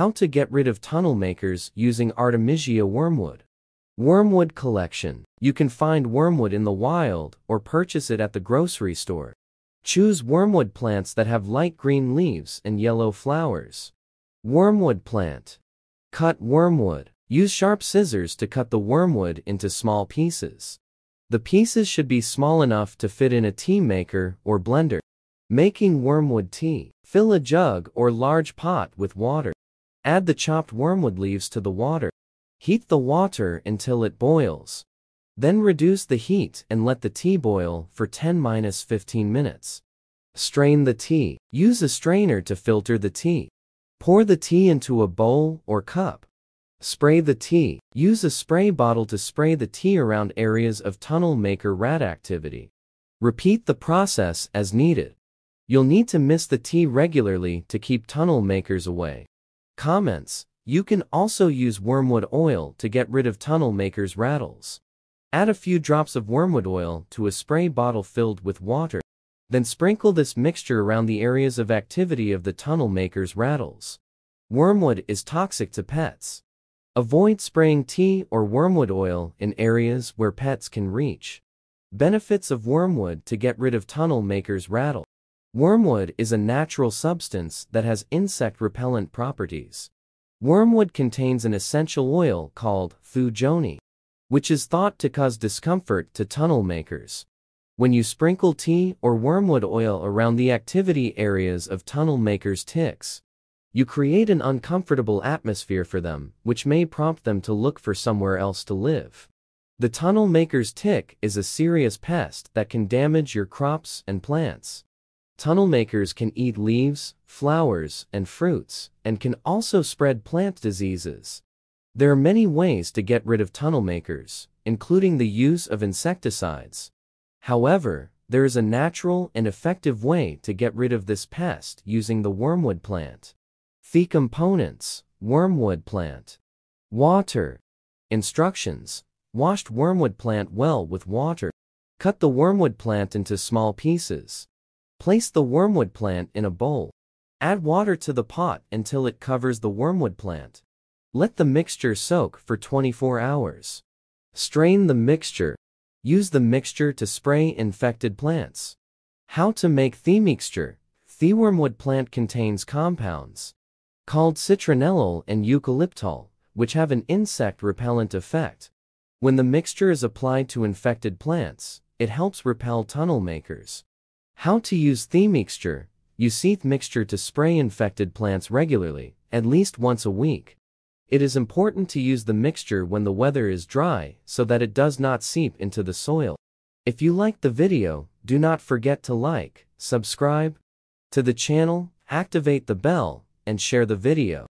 How to get rid of tunnel makers using Artemisia wormwood. Wormwood collection. You can find wormwood in the wild or purchase it at the grocery store. Choose wormwood plants that have light green leaves and yellow flowers. Wormwood plant. Cut wormwood. Use sharp scissors to cut the wormwood into small pieces. The pieces should be small enough to fit in a tea maker or blender. Making wormwood tea. Fill a jug or large pot with water. Add the chopped wormwood leaves to the water. Heat the water until it boils. Then reduce the heat and let the tea boil for 10-15 minutes. Strain the tea. Use a strainer to filter the tea. Pour the tea into a bowl or cup. Spray the tea. Use a spray bottle to spray the tea around areas of tunnel maker rat activity. Repeat the process as needed. You'll need to mist the tea regularly to keep tunnel makers away. Comments. You can also use wormwood oil to get rid of tunnel makers rattles. Add a few drops of wormwood oil to a spray bottle filled with water. Then sprinkle this mixture around the areas of activity of the tunnel makers rattles. Wormwood is toxic to pets. Avoid spraying tea or wormwood oil in areas where pets can reach. Benefits of wormwood to get rid of tunnel makers rattle. Wormwood is a natural substance that has insect repellent properties. Wormwood contains an essential oil called thujone, which is thought to cause discomfort to tunnel makers. When you sprinkle tea or wormwood oil around the activity areas of tunnel makers' ticks, you create an uncomfortable atmosphere for them, which may prompt them to look for somewhere else to live. The tunnel maker's tick is a serious pest that can damage your crops and plants. Tunnel makers can eat leaves, flowers, and fruits, and can also spread plant diseases. There are many ways to get rid of tunnel makers, including the use of insecticides. However, there is a natural and effective way to get rid of this pest using the wormwood plant. The components, wormwood plant. Water. Instructions. Washed wormwood plant well with water. Cut the wormwood plant into small pieces. Place the wormwood plant in a bowl. Add water to the pot until it covers the wormwood plant. Let the mixture soak for 24 hours. Strain the mixture. Use the mixture to spray infected plants. How to make the mixture. The wormwood plant contains compounds called citronellol and eucalyptol, which have an insect repellent effect. When the mixture is applied to infected plants, it helps repel tunnel makers. How to use the mixture? Use the mixture to spray infected plants regularly, at least once a week. It is important to use the mixture when the weather is dry so that it does not seep into the soil. If you liked the video, do not forget to like, subscribe to the channel, activate the bell, and share the video.